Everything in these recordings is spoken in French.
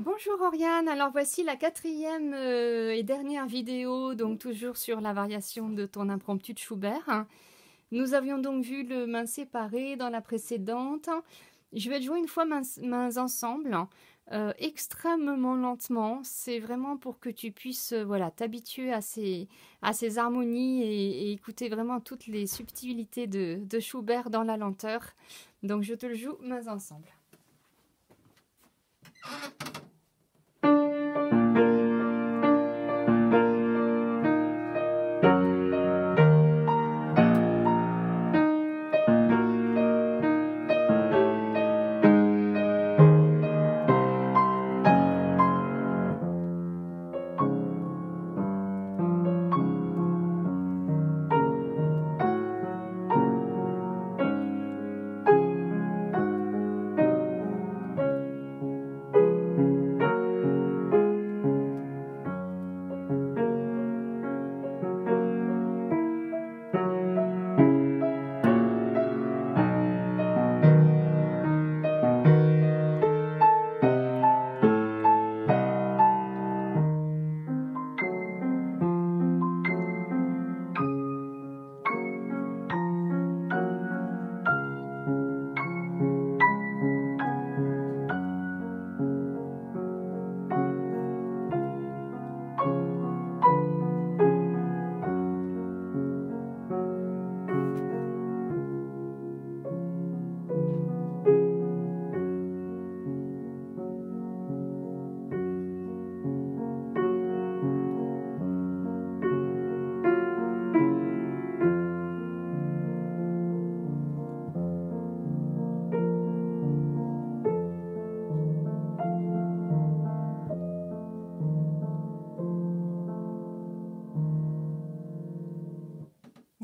Bonjour Oriane, alors voici la quatrième euh, et dernière vidéo, donc toujours sur la variation de ton impromptu de Schubert. Nous avions donc vu le main séparé dans la précédente. Je vais jouer une fois mains, ensemble, euh, extrêmement lentement. C'est vraiment pour que tu puisses euh, voilà t'habituer à ces, à ces harmonies et, écouter vraiment toutes les subtilités de, de Schubert dans la lenteur. Donc je te le joue mains ensemble.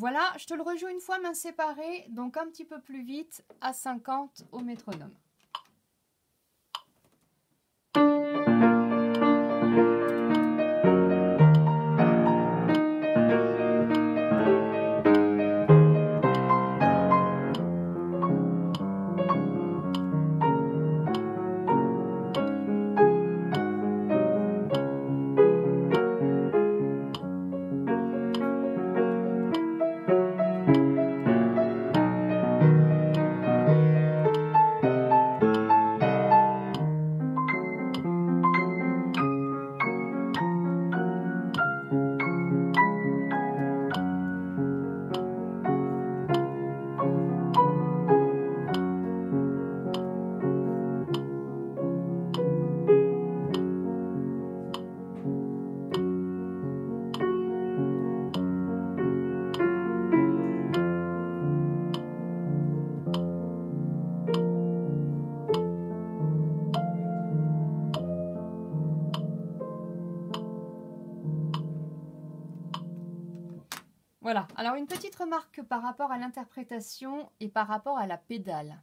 Voilà, je te le rejoue une fois main séparée, donc un petit peu plus vite, à 50 au métronome. Voilà, alors une petite remarque par rapport à l'interprétation et par rapport à la pédale.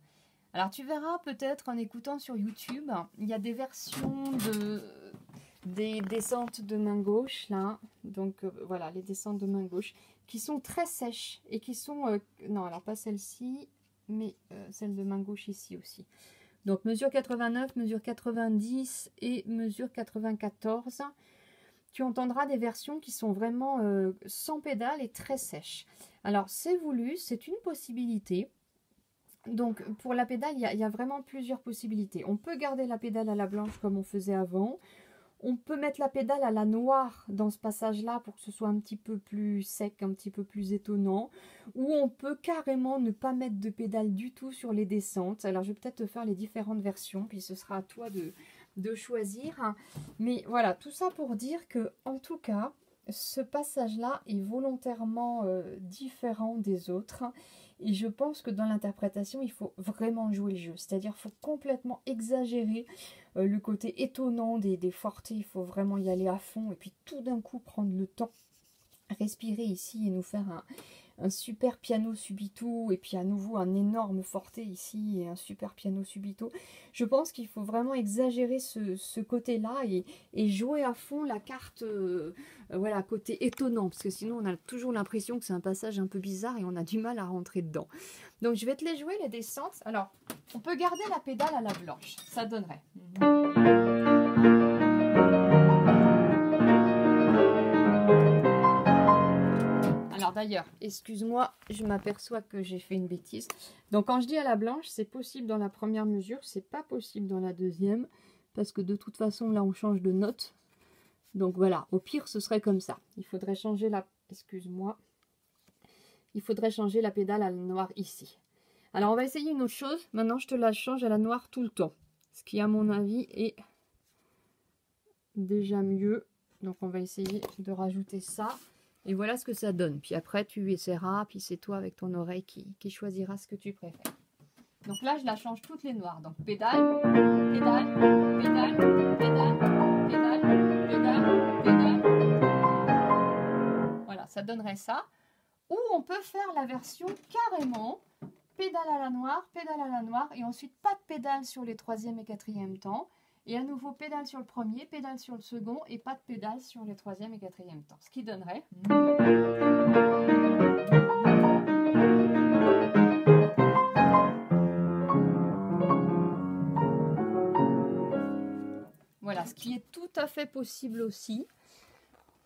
Alors tu verras peut-être en écoutant sur YouTube, il y a des versions de des descentes de main gauche là, donc euh, voilà les descentes de main gauche qui sont très sèches et qui sont euh, non alors pas celle-ci mais euh, celle de main gauche ici aussi. Donc mesure 89, mesure 90 et mesure 94 tu entendras des versions qui sont vraiment euh, sans pédale et très sèches. Alors c'est voulu, c'est une possibilité. Donc pour la pédale, il y, a vraiment plusieurs possibilités. On peut garder la pédale à la blanche comme on faisait avant. On peut mettre la pédale à la noire dans ce passage-là pour que ce soit un petit peu plus sec, un petit peu plus étonnant. Ou on peut carrément ne pas mettre de pédale du tout sur les descentes. Alors je vais peut-être te faire les différentes versions, puis ce sera à toi de, de choisir. Mais voilà, tout ça pour dire que, en tout cas, ce passage-là est volontairement euh, différent des autres. Et je pense que dans l'interprétation, il faut vraiment jouer le jeu. C'est-à-dire faut complètement exagérer euh, le côté étonnant des, des fortés. Il faut vraiment y aller à fond. Et puis tout d'un coup, prendre le temps, respirer ici et nous faire un, un super piano subito et puis à nouveau un énorme forté ici et un super piano subito. Je pense qu'il faut vraiment exagérer ce, côté-là et, jouer à fond la carte, euh, voilà, côté étonnant, parce que sinon on a toujours l'impression que c'est un passage un peu bizarre et on a du mal à rentrer dedans. Donc je vais te les jouer, les descentes. Alors, on peut garder la pédale à la blanche, ça donnerait. D'ailleurs, excuse-moi, je m'aperçois que j'ai fait une bêtise. Donc quand je dis à la blanche, c'est possible dans la première mesure, c'est pas possible dans la deuxième, parce que de toute façon, là, on change de note. Donc voilà, au pire, ce serait comme ça. Il faudrait changer la... Excuse-moi. Il faudrait changer la pédale à la noire ici. Alors, on va essayer une autre chose. Maintenant, je te la change à la noire tout le temps. Ce qui, à mon avis, est déjà mieux. Donc, on va essayer de rajouter ça. Et voilà ce que ça donne. Puis après, tu essaieras. Puis c'est toi, avec ton oreille, qui, qui choisira ce que tu préfères. Donc là, je la change toutes les noires. Donc, pédale, pédale, pédale, pédale, pédale, pédale, pédale. Voilà, ça donnerait ça. Ou on peut faire la version carrément pédale à la noire, pédale à la noire, et ensuite pas de pédale sur les troisième et quatrième temps. Et à nouveau pédale sur le premier, pédale sur le second, et pas de pédale sur les troisième et quatrième temps. Ce qui donnerait... Voilà, ce qui est tout à fait possible aussi.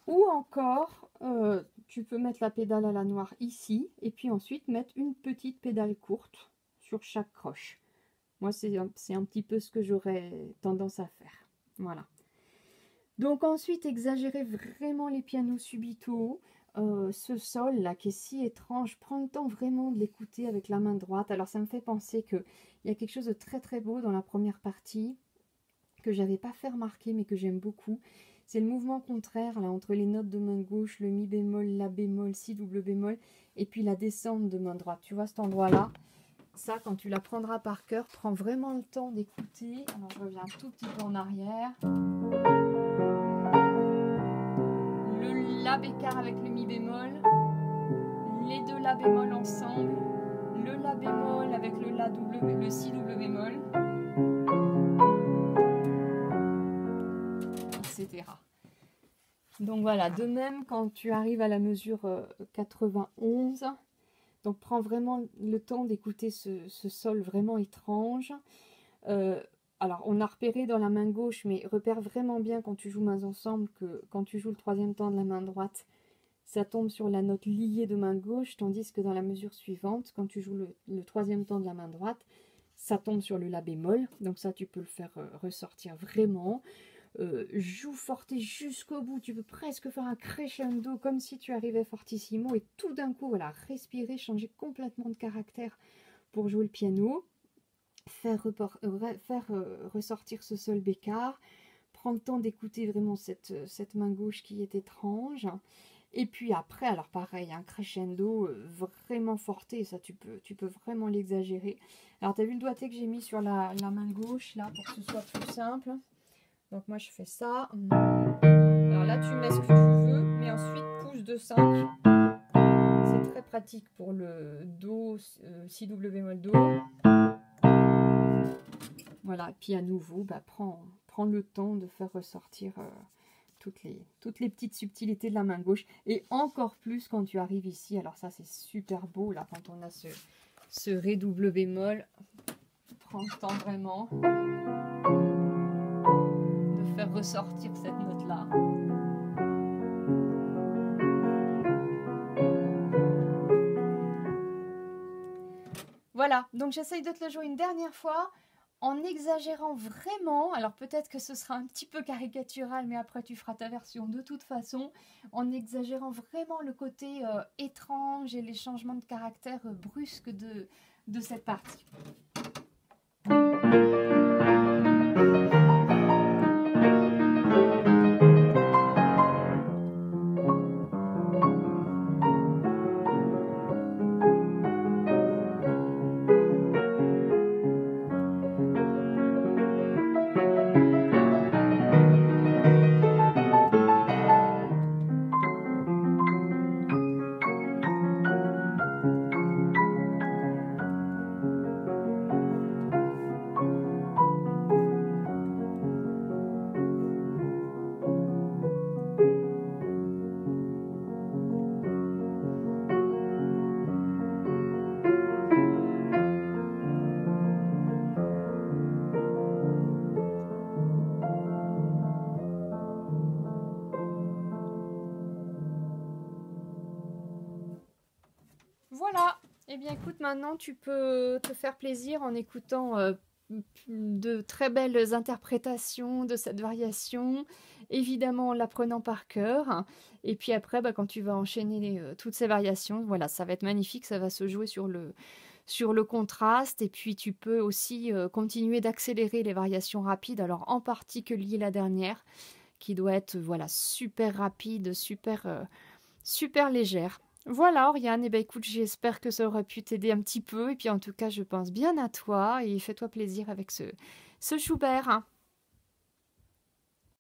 Ou encore, euh, tu peux mettre la pédale à la noire ici, et puis ensuite mettre une petite pédale courte sur chaque croche. Moi, c'est un, petit peu ce que j'aurais tendance à faire. Voilà. Donc ensuite, exagérer vraiment les pianos subito. Euh, ce sol là qui est si étrange, prends le temps vraiment de l'écouter avec la main droite. Alors ça me fait penser qu'il y a quelque chose de très très beau dans la première partie que j'avais pas fait remarquer mais que j'aime beaucoup. C'est le mouvement contraire là entre les notes de main gauche, le mi bémol, la bémol, si double bémol, et puis la descente de main droite. Tu vois cet endroit-là? Ça, quand tu l'apprendras par cœur, prends vraiment le temps d'écouter. Alors je reviens un tout petit peu en arrière. Le la bécard avec le mi bémol, les deux la bémol ensemble, le la bémol avec le la double, le si double bémol. Donc voilà, de même quand tu arrives à la mesure 91, euh, donc prends vraiment le temps d'écouter ce, sol vraiment étrange. Euh, alors on a repéré dans la main gauche, mais repère vraiment bien quand tu joues mains ensemble que quand tu joues le troisième temps de la main droite, ça tombe sur la note liée de main gauche, tandis que dans la mesure suivante, quand tu joues le, troisième temps de la main droite, ça tombe sur le La bémol. Donc ça, tu peux le faire euh, ressortir vraiment. Euh, joue forte jusqu'au bout. Tu peux presque faire un crescendo comme si tu arrivais fortissimo et tout d'un coup, voilà, respirer, changer complètement de caractère pour jouer le piano, faire, faire euh, ressortir ce sol bécard, prendre le temps d'écouter vraiment cette, main gauche qui est étrange. Et puis après, alors pareil, un crescendo euh, vraiment forté, ça tu peux, tu peux vraiment l'exagérer. Alors tu as vu le doigté que j'ai mis sur la, la main gauche là pour que ce soit plus simple? Donc moi je fais ça. Alors là tu mets ce que tu veux, mais ensuite pouce de 5. C'est très pratique pour le Do, euh, si W bémol Do. Voilà, puis à nouveau, bah, prends, prends le temps de faire ressortir euh, toutes, les, toutes les petites subtilités de la main gauche. Et encore plus quand tu arrives ici. Alors ça c'est super beau là quand on a ce, ce Ré double bémol. Prends le temps vraiment ressortir cette note-là. Voilà, donc j'essaye de te le jouer une dernière fois en exagérant vraiment, alors peut-être que ce sera un petit peu caricatural, mais après tu feras ta version de toute façon, en exagérant vraiment le côté euh, étrange et les changements de caractère euh, brusques de, de cette partie. Eh bien, écoute, maintenant, tu peux te faire plaisir en écoutant euh, de très belles interprétations de cette variation, évidemment en l'apprenant par cœur. Et puis après, bah, quand tu vas enchaîner euh, toutes ces variations, voilà, ça va être magnifique, ça va se jouer sur le, sur le contraste. Et puis tu peux aussi euh, continuer d'accélérer les variations rapides, alors en particulier la dernière, qui doit être voilà super rapide, super, super légère. Voilà, Oriane, et eh ben écoute, j'espère que ça aurait pu t'aider un petit peu. Et puis en tout cas, je pense bien à toi et fais-toi plaisir avec ce, ce Schubert. Hein.